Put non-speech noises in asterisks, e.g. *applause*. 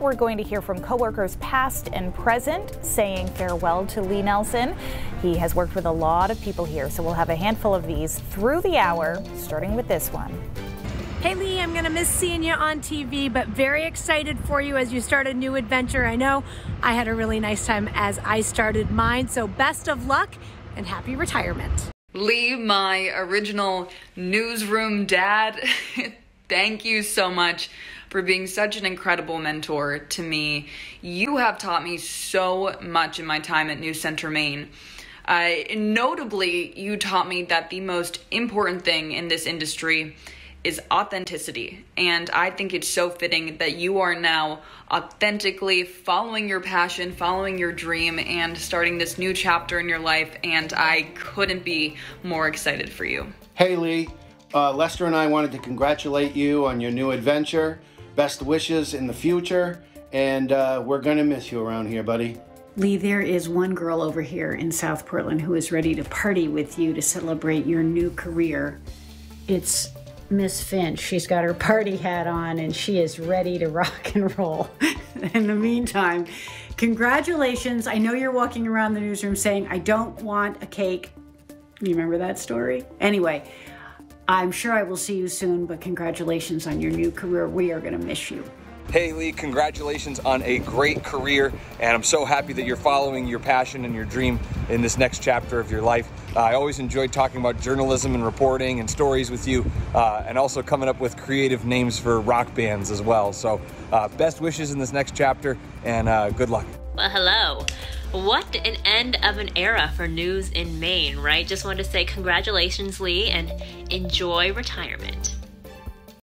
break, we're going to hear from coworkers past and present saying farewell to Lee Nelson. He has worked with a lot of people here, so we'll have a handful of these through the hour, starting with this one. Hey Lee, I'm gonna miss seeing you on TV, but very excited for you as you start a new adventure. I know I had a really nice time as I started mine, so best of luck and happy retirement. Lee, my original newsroom dad, *laughs* thank you so much for being such an incredible mentor to me. You have taught me so much in my time at News Center Maine. Uh, notably, you taught me that the most important thing in this industry is authenticity. And I think it's so fitting that you are now authentically following your passion, following your dream, and starting this new chapter in your life. And I couldn't be more excited for you. Hey, Lee. Uh, Lester and I wanted to congratulate you on your new adventure. Best wishes in the future. And uh, we're going to miss you around here, buddy. Lee, there is one girl over here in South Portland who is ready to party with you to celebrate your new career. It's Miss Finch. She's got her party hat on and she is ready to *laughs* rock and roll. *laughs* in the meantime, congratulations. I know you're walking around the newsroom saying, I don't want a cake. You remember that story? Anyway, I'm sure I will see you soon, but congratulations on your new career. We are going to miss you. Hey Lee, congratulations on a great career, and I'm so happy that you're following your passion and your dream in this next chapter of your life. Uh, I always enjoyed talking about journalism and reporting and stories with you, uh, and also coming up with creative names for rock bands as well. So, uh, best wishes in this next chapter, and uh, good luck. Hello. What an end of an era for news in Maine, right? Just wanted to say congratulations, Lee, and enjoy retirement.